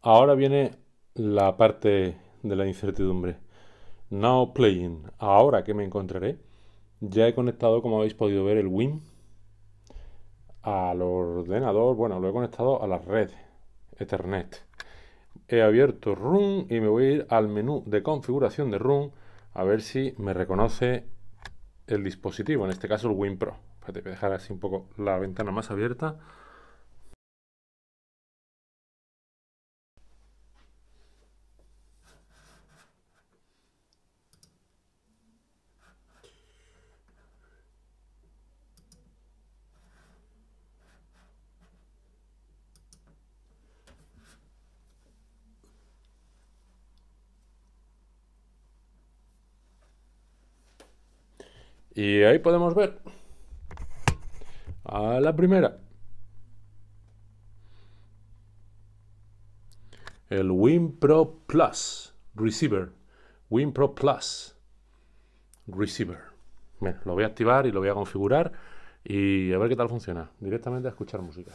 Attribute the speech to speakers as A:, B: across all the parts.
A: Ahora viene la parte de la incertidumbre. Now playing. Ahora que me encontraré, ya he conectado, como habéis podido ver, el WIM al ordenador. Bueno, lo he conectado a la red Ethernet. He abierto Room y me voy a ir al menú de configuración de Room a ver si me reconoce el dispositivo, en este caso el WIM Pro. Voy a dejar así un poco la ventana más abierta. Y ahí podemos ver a la primera. El WinPro Plus Receiver. WinPro Plus Receiver. Bueno, lo voy a activar y lo voy a configurar y a ver qué tal funciona. Directamente a escuchar música.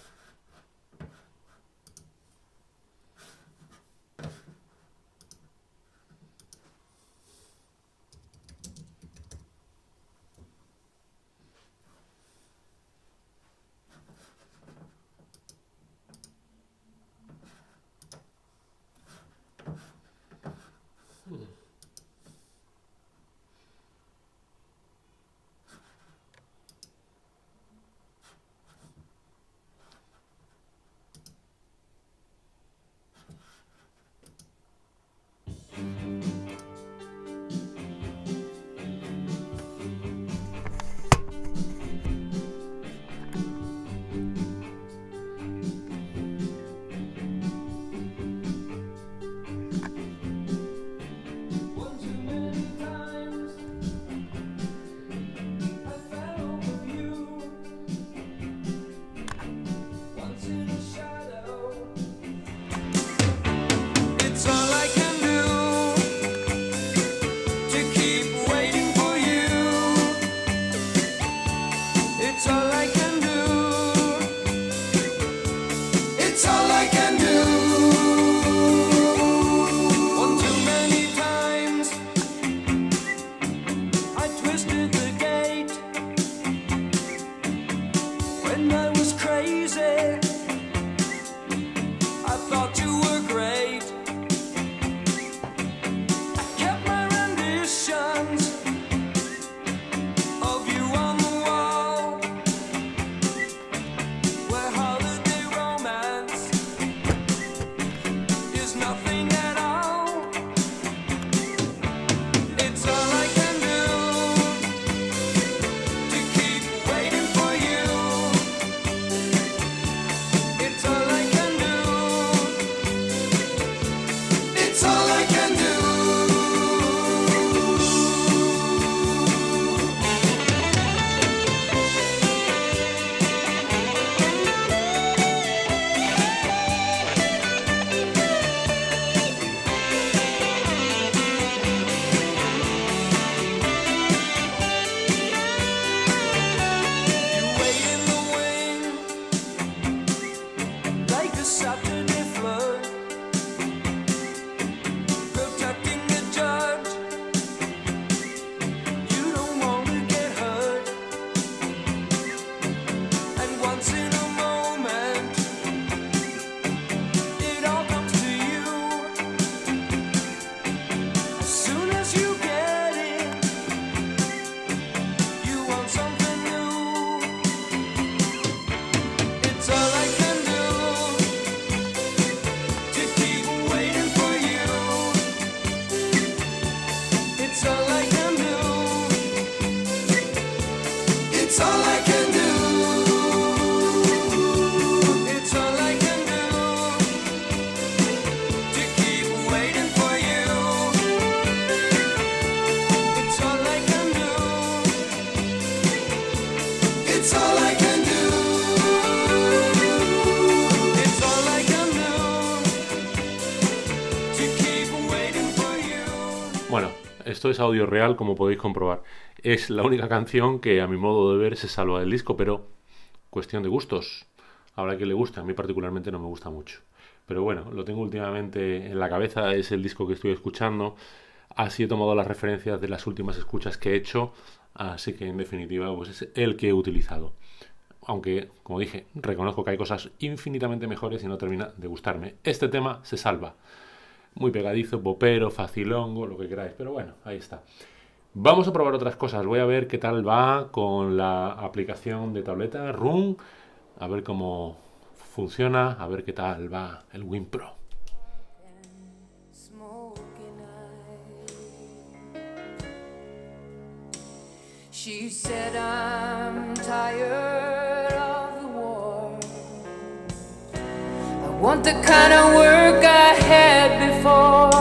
A: Esto es audio real, como podéis comprobar. Es la única canción que a mi modo de ver se salva del disco, pero cuestión de gustos. Habrá que le guste, a mí particularmente no me gusta mucho.
B: pero bueno, lo tengo últimamente en la cabeza, es el disco que estoy escuchando. Así he tomado las referencias de las últimas escuchas que he hecho, así que en definitiva pues es el que he utilizado. Aunque, como dije, reconozco que hay cosas infinitamente mejores y no termina de gustarme. Este tema se salva. Muy pegadizo, popero, facilongo, lo que queráis, pero bueno, ahí está. Vamos a probar otras cosas. Voy a ver qué tal va con la aplicación de tableta Room. A ver cómo funciona. A ver qué tal va el Win Pro. She want the kind of work I had before.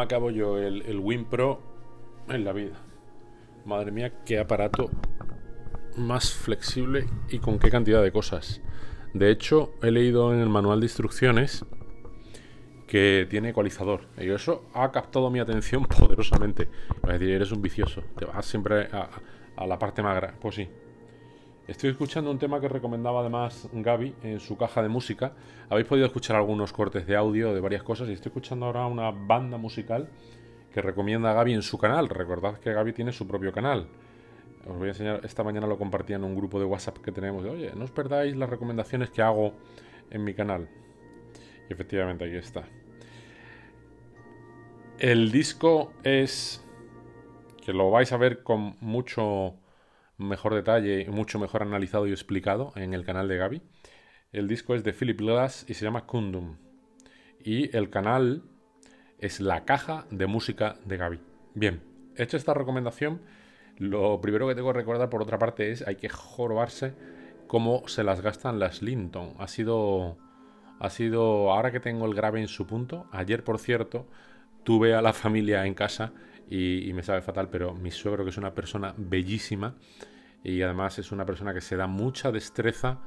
B: Acabo yo el, el Win Pro en la vida. Madre mía, qué aparato más flexible y con qué cantidad de cosas. De hecho, he leído en el manual de instrucciones que tiene ecualizador. Y eso ha captado mi atención poderosamente. Es decir, eres un vicioso. Te vas siempre a, a la parte magra. Pues sí. Estoy escuchando un tema que recomendaba además Gaby en su caja de música. Habéis podido escuchar algunos cortes de audio de varias cosas y estoy escuchando ahora una banda musical que recomienda Gaby en su canal. Recordad que Gaby tiene su propio canal. Os voy a enseñar, esta mañana lo compartía en un grupo de WhatsApp que tenemos. Oye, no os perdáis las recomendaciones que hago en mi canal. Y efectivamente aquí está. El disco es que lo vais a ver con mucho mejor detalle, mucho mejor analizado y explicado en el canal de Gaby. El disco es de Philip Glass y se llama Kundum. Y el canal es la caja de música de Gaby. Bien, hecho esta recomendación, lo primero que tengo que recordar por otra parte es hay que jorobarse cómo se las gastan las Linton. Ha sido, ha sido, ahora que tengo el grave en su punto, ayer por cierto, tuve a la familia en casa y, me sabe fatal, pero mi suegro que es una persona bellísima y además es una persona que se da mucha destreza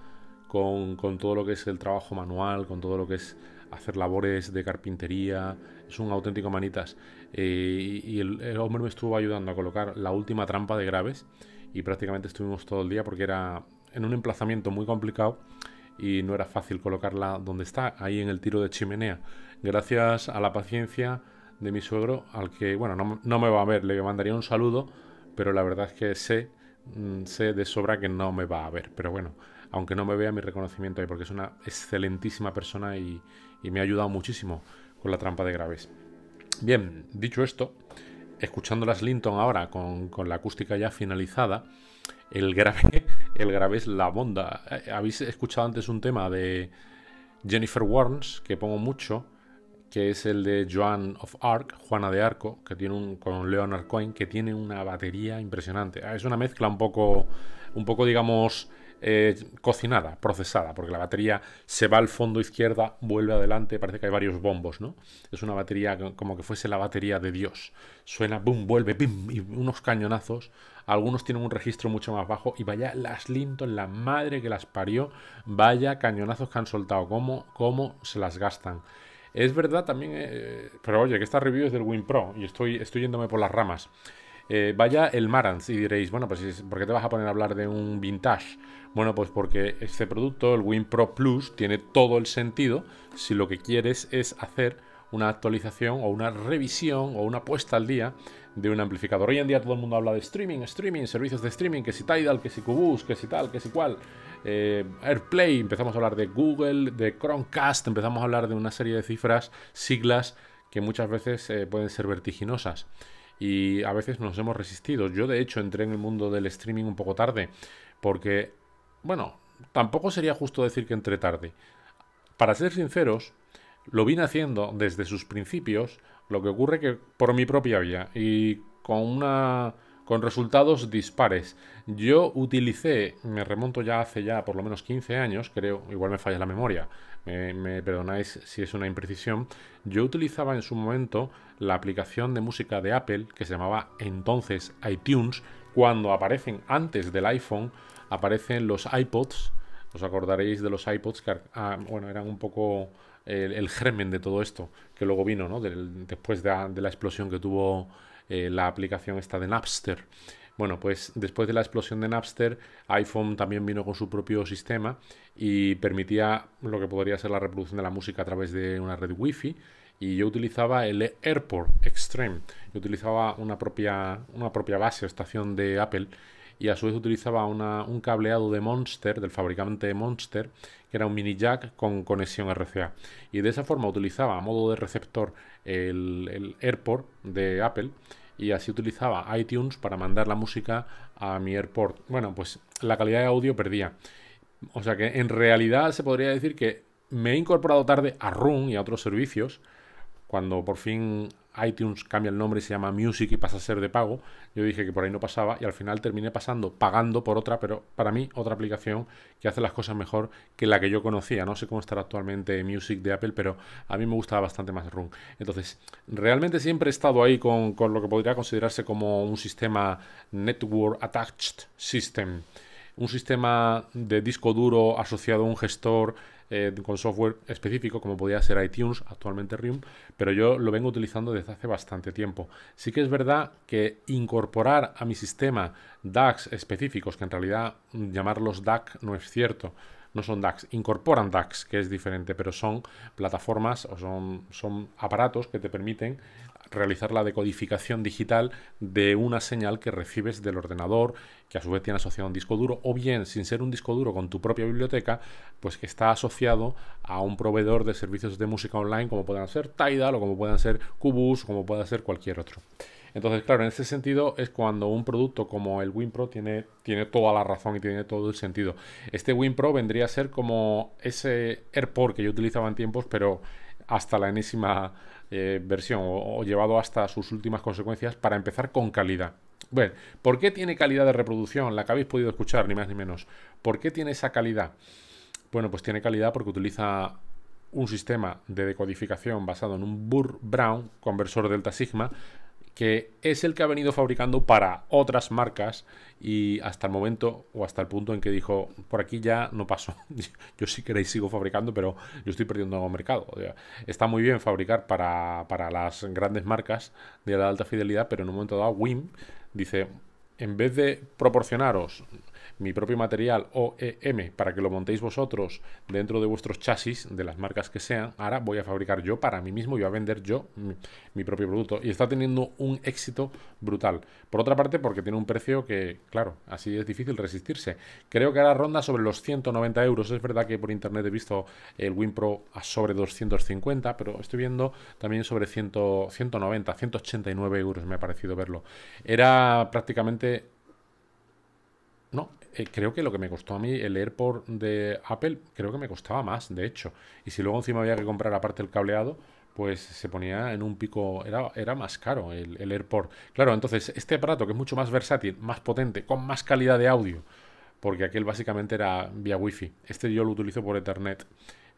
B: con, con todo lo que es el trabajo manual, con todo lo que es hacer labores de carpintería, es un auténtico manitas. Eh, y el, hombre me estuvo ayudando a colocar la última trampa de graves y prácticamente estuvimos todo el día porque era en un emplazamiento muy complicado y no era fácil colocarla donde está, ahí en el tiro de chimenea. Gracias a la paciencia de mi suegro, al que, bueno, no, no me va a ver, le mandaría un saludo, pero la verdad es que sé, mm, sé de sobra que no me va a ver. Pero bueno, aunque no me vea mi reconocimiento ahí, porque es una excelentísima persona y, y me ha ayudado muchísimo con la trampa de graves. Bien, dicho esto, escuchando las Linton ahora con, con, la acústica ya finalizada, el grave, el es la bonda. Habéis escuchado antes un tema de Jennifer Warnes, que pongo mucho, que es el de Joan of Arc, Juana de Arco, que tiene un con Leonard Cohen, que tiene una batería impresionante. Ah, es una mezcla un poco, un poco digamos, eh, cocinada, procesada, porque la batería se va al fondo izquierda, vuelve adelante, parece que hay varios bombos, ¿no? Es una batería como que fuese la batería de Dios. Suena, boom, vuelve, pim, y unos cañonazos. Algunos tienen un registro mucho más bajo y vaya las Linton, la madre que las parió, vaya cañonazos que han soltado, cómo, cómo se las gastan. Es verdad también, eh, pero oye, que esta review es del Win Pro y estoy, estoy yéndome por las ramas. Eh, vaya el Marantz y diréis, bueno, pues ¿por qué te vas a poner a hablar de un vintage? Bueno, pues porque este producto, el Win Pro Plus, tiene todo el sentido si lo que quieres es hacer una actualización o una revisión o una puesta al día de un amplificador. Hoy en día todo el mundo habla de streaming, streaming, servicios de streaming, que si Tidal, que si Cubus, que si tal, que si cual. Eh, AirPlay, empezamos a hablar de Google, de Chromecast, empezamos a hablar de una serie de cifras, siglas que muchas veces eh, pueden ser vertiginosas y a veces nos hemos resistido. Yo de hecho entré en el mundo del streaming un poco tarde porque, bueno, tampoco sería justo decir que entré tarde. Para ser sinceros, lo vine haciendo desde sus principios, lo que ocurre que por mi propia vía y con una con resultados dispares. Yo utilicé, me remonto ya hace ya por lo menos 15 años, creo, igual me falla la memoria, me, perdonáis si es una imprecisión, yo utilizaba en su momento la aplicación de música de Apple que se llamaba entonces iTunes, cuando aparecen antes del iPhone, aparecen los iPods, os acordaréis de los iPods que ah, bueno, eran un poco el, germen de todo esto, que luego vino, ¿no? después de, de la explosión que tuvo eh, la aplicación esta de Napster. Bueno, pues después de la explosión de Napster, iPhone también vino con su propio sistema y permitía lo que podría ser la reproducción de la música a través de una red Wi-Fi. Y yo utilizaba el Airport Extreme. Yo utilizaba una propia, una propia base o estación de Apple y a su vez utilizaba un cableado de Monster, del fabricante de Monster, que era un mini jack con conexión RCA. Y de esa forma utilizaba a modo de receptor el AirPort de Apple y así utilizaba iTunes para mandar la música a mi AirPort. Bueno, pues la calidad de audio perdía. O sea que en realidad se podría decir que me he incorporado tarde a Room y a otros servicios cuando por fin iTunes cambia el nombre y se llama Music y pasa a ser de pago, yo dije que por ahí no pasaba y al final terminé pasando, pagando por otra, pero para mí otra aplicación que hace las cosas mejor que la que yo conocía. No sé cómo estará actualmente Music de Apple, pero a mí me gustaba bastante más Room. Entonces, realmente siempre he estado ahí con, con lo que podría considerarse como un sistema Network Attached System. Un sistema de disco duro asociado a un gestor eh, con software específico como podía ser iTunes, actualmente Rium, pero yo lo vengo utilizando desde hace bastante tiempo. Sí que es verdad que incorporar a mi sistema DAX específicos, que en realidad llamarlos DAC no es cierto, no son DAX, incorporan DAX, que es diferente, pero son plataformas o son, son aparatos que te permiten realizar la decodificación digital de una señal que recibes del ordenador, que a su vez tiene asociado un disco duro, o bien, sin ser un disco duro con tu propia biblioteca, pues que está asociado a un proveedor de servicios de música online, como puedan ser Tidal, o como puedan ser Cubus, o como pueda ser cualquier otro. Entonces, claro, en ese sentido es cuando un producto como el WinPro tiene, tiene toda la razón y tiene todo el sentido. Este WinPro vendría a ser como ese AirPort que yo utilizaba en tiempos, pero hasta la enésima eh, versión o, llevado hasta sus últimas consecuencias para empezar con calidad. Bueno, ¿por qué tiene calidad de reproducción? La que habéis podido escuchar, ni más ni menos. ¿Por qué tiene esa calidad? Bueno, pues tiene calidad porque utiliza un sistema de decodificación basado en un Burr Brown conversor delta sigma que es el que ha venido fabricando para otras marcas y hasta el momento o hasta el punto en que dijo, por aquí ya no paso, yo si queréis sigo fabricando, pero yo estoy perdiendo mercado. está muy bien fabricar para, para las grandes marcas de la alta fidelidad, pero en un momento dado WIM dice, en vez de proporcionaros mi propio material OEM para que lo montéis vosotros dentro de vuestros chasis, de las marcas que sean, ahora voy a fabricar yo para mí mismo y voy a vender yo mi, propio producto. Y está teniendo un éxito brutal. Por otra parte, porque tiene un precio que, claro, así es difícil resistirse. Creo que ahora ronda sobre los 190 euros. Es verdad que por internet he visto el WinPro a sobre 250, pero estoy viendo también sobre 100, 190, 189 euros me ha parecido verlo. Era prácticamente no, eh, creo que lo que me costó a mí el AirPort de Apple, creo que me costaba más, de hecho. Y si luego encima había que comprar aparte el cableado, pues se ponía en un pico, era, era más caro el, el AirPort. Claro, entonces este aparato que es mucho más versátil, más potente, con más calidad de audio, porque aquel básicamente era vía Wi-Fi. Este yo lo utilizo por Ethernet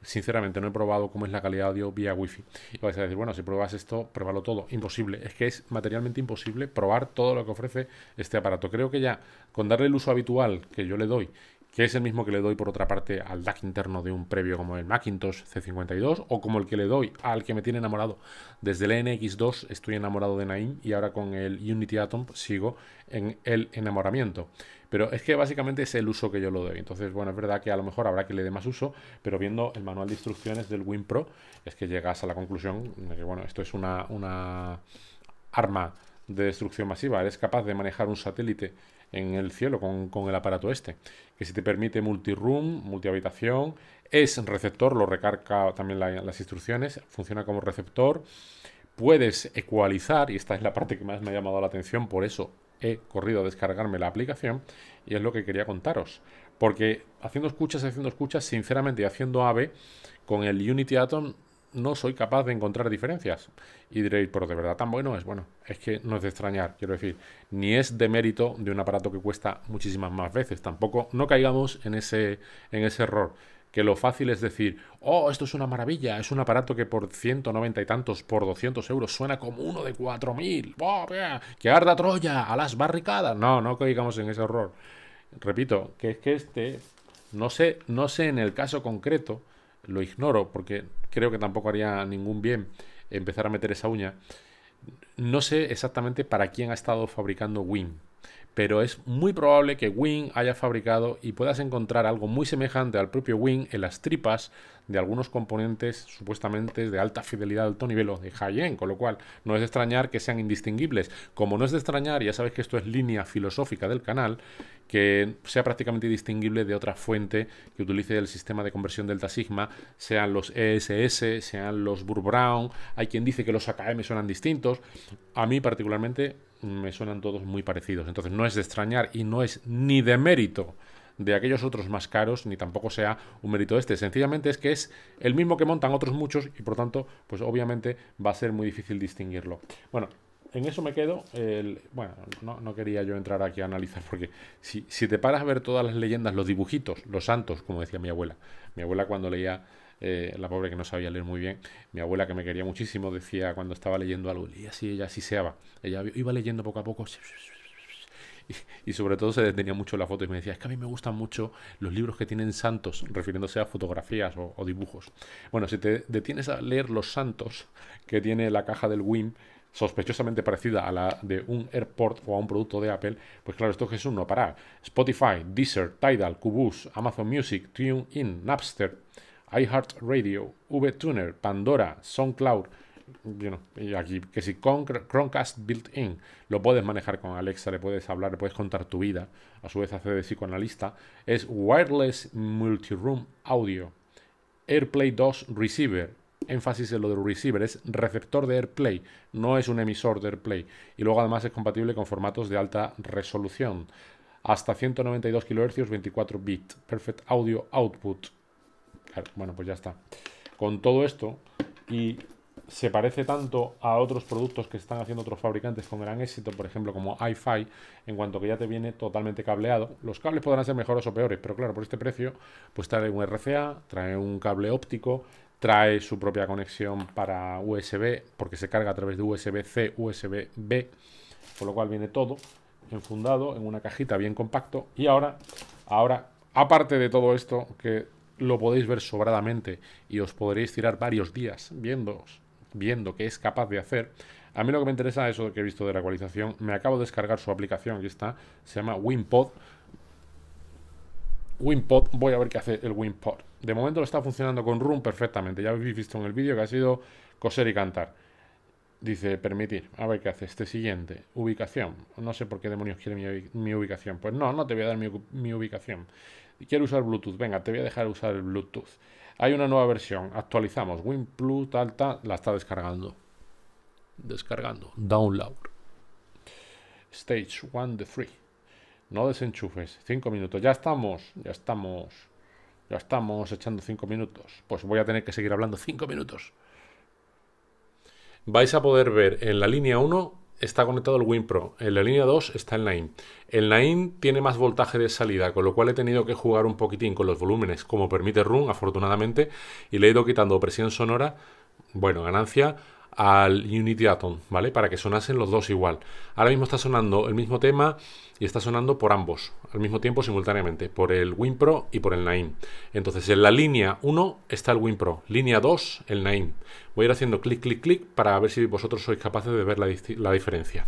B: sinceramente no he probado cómo es la calidad de audio vía wifi. Y vais a decir, bueno, si pruebas esto, pruébalo todo. Imposible. Es que es materialmente imposible probar todo lo que ofrece este aparato. Creo que ya con darle el uso habitual que yo le doy, que es el mismo que le doy por otra parte al DAC interno de un previo como el Macintosh C52 o como el que le doy al que me tiene enamorado desde el NX2 estoy enamorado de Naim y ahora con el Unity Atom sigo en el enamoramiento. Pero es que básicamente es el uso que yo lo doy. Entonces, bueno, es verdad que a lo mejor habrá que le dé más uso, pero viendo el manual de instrucciones del WinPro, es que llegas a la conclusión de que, bueno, esto es una, una arma de destrucción masiva. Eres capaz de manejar un satélite en el cielo con, con el aparato este, que si te permite multiroom, multihabitación, es receptor, lo recarga también la, las instrucciones, funciona como receptor, puedes ecualizar, y esta es la parte que más me ha llamado la atención, por eso he corrido a descargarme la aplicación y es lo que quería contaros. Porque haciendo escuchas, haciendo escuchas, sinceramente, haciendo AVE, con el Unity Atom no soy capaz de encontrar diferencias. Y diréis, pero de verdad tan bueno es. Bueno, es que no es de extrañar, quiero decir, ni es de mérito de un aparato que cuesta muchísimas más veces. Tampoco, no caigamos en ese, en ese error que lo fácil es decir, oh, esto es una maravilla, es un aparato que por 190 y tantos, por 200 euros, suena como uno de 4000, ¡Oh, que arda Troya a las barricadas. No, no caigamos en ese error. Repito, que es que este, no sé, no sé en el caso concreto, lo ignoro porque creo que tampoco haría ningún bien empezar a meter esa uña. No sé exactamente para quién ha estado fabricando Win pero es muy probable que Wing haya fabricado y puedas encontrar algo muy semejante al propio Wing en las tripas de algunos componentes supuestamente de alta fidelidad, alto nivel o de high-end, con lo cual no es de extrañar que sean indistinguibles. Como no es de extrañar, ya sabes que esto es línea filosófica del canal, que sea prácticamente distinguible de otra fuente que utilice el sistema de conversión delta sigma, sean los ESS, sean los Burr Brown, hay quien dice que los AKM suenan distintos, a mí particularmente me suenan todos muy parecidos, entonces no es de extrañar y no es ni de mérito de aquellos otros más caros, ni tampoco sea un mérito este. Sencillamente es que es el mismo que montan otros muchos y por tanto, pues obviamente va a ser muy difícil distinguirlo. Bueno, en eso me quedo. El, bueno, no, quería yo entrar aquí a analizar porque si, si te paras a ver todas las leyendas, los dibujitos, los santos, como decía mi abuela. Mi abuela cuando leía eh, la pobre que no sabía leer muy bien, mi abuela que me quería muchísimo decía cuando estaba leyendo algo, y así ella seaba ella iba leyendo poco a poco y, sobre todo se detenía mucho la foto y me decía, es que a mí me gustan mucho los libros que tienen santos, refiriéndose a fotografías o, dibujos. Bueno, si te detienes a leer los santos que tiene la caja del WIM, sospechosamente parecida a la de un AirPort o a un producto de Apple, pues claro, esto es un no parar. Spotify, Deezer, Tidal, Cubus, Amazon Music, TuneIn, Napster, iHeartRadio, VTuner, Pandora, SoundCloud, y aquí, que si con Chromecast built-in lo puedes manejar con Alexa, le puedes hablar, le puedes contar tu vida, a su vez hace de psicoanalista, es Wireless Multiroom Audio, AirPlay 2 Receiver, énfasis en lo del receiver, es receptor de AirPlay, no es un emisor de AirPlay, y luego además es compatible con formatos de alta resolución, hasta 192 kHz, 24 bits, Perfect Audio Output. Bueno, pues ya está. Con todo esto, y se parece tanto a otros productos que están haciendo otros fabricantes con gran éxito, por ejemplo como iFi, en cuanto que ya te viene totalmente cableado. Los cables podrán ser mejores o peores, pero claro, por este precio, pues trae un RCA, trae un cable óptico, trae su propia conexión para USB, porque se carga a través de USB-C, USB-B, con lo cual viene todo enfundado en una cajita bien compacto. Y ahora, ahora, aparte de todo esto, que lo podéis ver sobradamente y os podréis tirar varios días viéndoos viendo qué es capaz de hacer. A mí lo que me interesa es eso que he visto de la ecualización. Me acabo de descargar su aplicación, aquí está, se llama WinPod. WinPod, voy a ver qué hace el WinPod. De momento lo está funcionando con Room perfectamente. Ya habéis visto en el vídeo que ha sido coser y cantar. Dice permitir. A ver qué hace. Este siguiente. Ubicación. No sé por qué demonios quiere mi, ubicación. Pues no, no te voy a dar mi, mi ubicación. Quiero usar Bluetooth. Venga, te voy a dejar usar el Bluetooth. Hay una nueva versión, actualizamos. WinPlus, tal, la está descargando. Descargando. Download. Stage 1 de 3. No desenchufes. Cinco minutos. Ya estamos. Ya estamos. Ya estamos echando cinco minutos. Pues voy a tener que seguir hablando cinco minutos. Vais a poder ver en la línea 1 está conectado el WinPro. En la línea 2 está el Naim. El Naim tiene más voltaje de salida, con lo cual he tenido que jugar un poquitín con los volúmenes, como permite Room, afortunadamente, y le he ido quitando presión sonora, bueno, ganancia, al Unity Atom, ¿vale? Para que sonasen los dos igual. Ahora mismo está sonando el mismo tema y está sonando por ambos, al mismo tiempo simultáneamente, por el WinPro y por el Naim. Entonces en la línea 1 está el WinPro, línea 2 el Naim. Voy a ir haciendo clic, clic, clic para ver si vosotros sois capaces de ver la, la diferencia.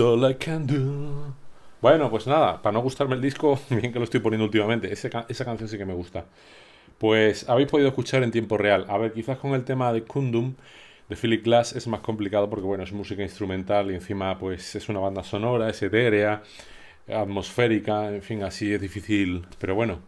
C: All I can do.
B: Bueno, pues nada, para no gustarme el disco, bien que lo estoy poniendo últimamente, esa canción sí que me gusta. Pues habéis podido escuchar en tiempo real. A ver, quizás con el tema de Kundum de Philip Glass es más complicado porque, bueno, es música instrumental y encima, pues es una banda sonora, es etérea, atmosférica, en fin, así es difícil. Pero bueno,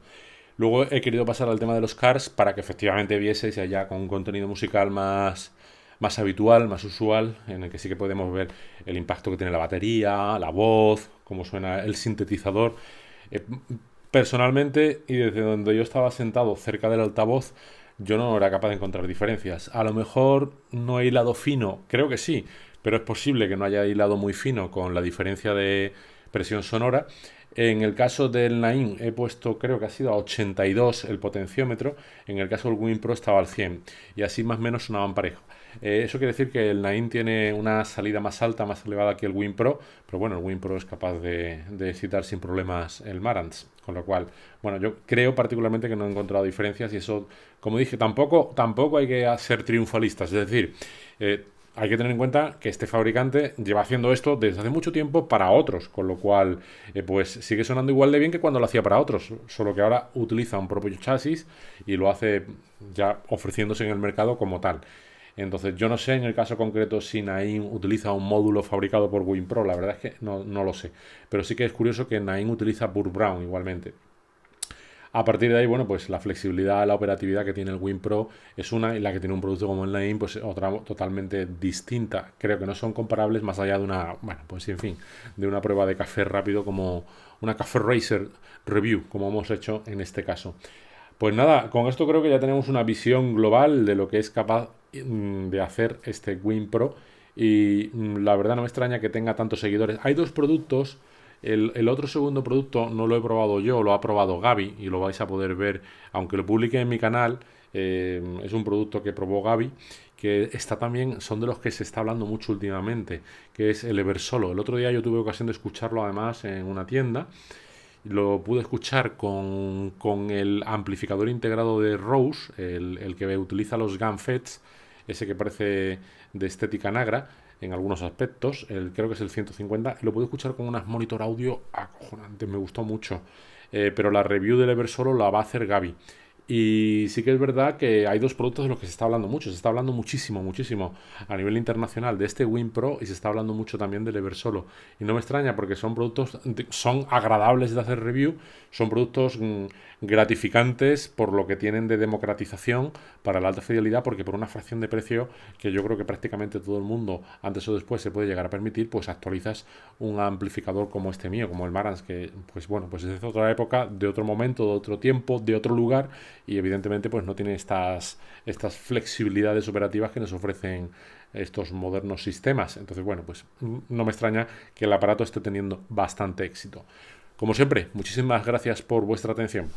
B: Luego he querido pasar al tema de los cars para que efectivamente vieseis ya con un contenido musical más, más habitual, más usual, en el que sí que podemos ver el impacto que tiene la batería, la voz, cómo suena el sintetizador. Eh, personalmente, y desde donde yo estaba sentado cerca del altavoz, yo no era capaz de encontrar diferencias. A lo mejor no he hilado fino, creo que sí, pero es posible que no haya hilado muy fino con la diferencia de presión sonora. En el caso del Naim he puesto, creo que ha sido a 82 el potenciómetro, en el caso del Win Pro estaba al 100 y así más o menos sonaban parejo. Eh, eso quiere decir que el Naim tiene una salida más alta, más elevada que el Win Pro, pero bueno, el Win Pro es capaz de, de excitar sin problemas el Marantz, con lo cual, bueno, yo creo particularmente que no he encontrado diferencias y eso, como dije, tampoco, tampoco hay que ser triunfalistas, es decir, eh, hay que tener en cuenta que este fabricante lleva haciendo esto desde hace mucho tiempo para otros, con lo cual eh, pues sigue sonando igual de bien que cuando lo hacía para otros, solo que ahora utiliza un propio chasis y lo hace ya ofreciéndose en el mercado como tal. Entonces yo no sé en el caso concreto si Naim utiliza un módulo fabricado por WinPro, la verdad es que no, lo sé, pero sí que es curioso que Naim utiliza Burr Brown igualmente. A partir de ahí, bueno, pues la flexibilidad, la operatividad que tiene el WinPro es una y la que tiene un producto como el Naim, pues otra totalmente distinta. Creo que no son comparables más allá de una, bueno, pues en fin, de una prueba de café rápido como una Café Racer Review, como hemos hecho en este caso. Pues nada, con esto creo que ya tenemos una visión global de lo que es capaz de hacer este WinPro y mm, la verdad no me extraña que tenga tantos seguidores. Hay dos productos el, el, otro segundo producto no lo he probado yo, lo ha probado Gaby y lo vais a poder ver, aunque lo publique en mi canal. Eh, es un producto que probó Gaby, que está también, son de los que se está hablando mucho últimamente, que es el Eversolo. El otro día yo tuve ocasión de escucharlo además en una tienda. Lo pude escuchar con, con el amplificador integrado de Rose, el, el que utiliza los GANFETs, ese que parece de estética negra en algunos aspectos, el, creo que es el 150, lo puedo escuchar con unas monitor audio acojonantes, me gustó mucho, eh, pero la review del Eversolo la va a hacer Gaby. Y sí que es verdad que hay dos productos de los que se está hablando mucho. Se está hablando muchísimo, muchísimo a nivel internacional de este Win Pro y se está hablando mucho también del Eversolo. Y no me extraña porque son productos, son agradables de hacer review, son productos mm, gratificantes por lo que tienen de democratización para la alta fidelidad, porque por una fracción de precio que yo creo que prácticamente todo el mundo antes o después se puede llegar a permitir, pues actualizas un amplificador como este mío, como el Marantz, que pues bueno, pues es de otra época, de otro momento, de otro tiempo, de otro lugar y evidentemente pues no tiene estas, estas flexibilidades operativas que nos ofrecen estos modernos sistemas. Entonces, bueno, pues no me extraña que el aparato esté teniendo bastante éxito. Como siempre, muchísimas gracias por vuestra atención.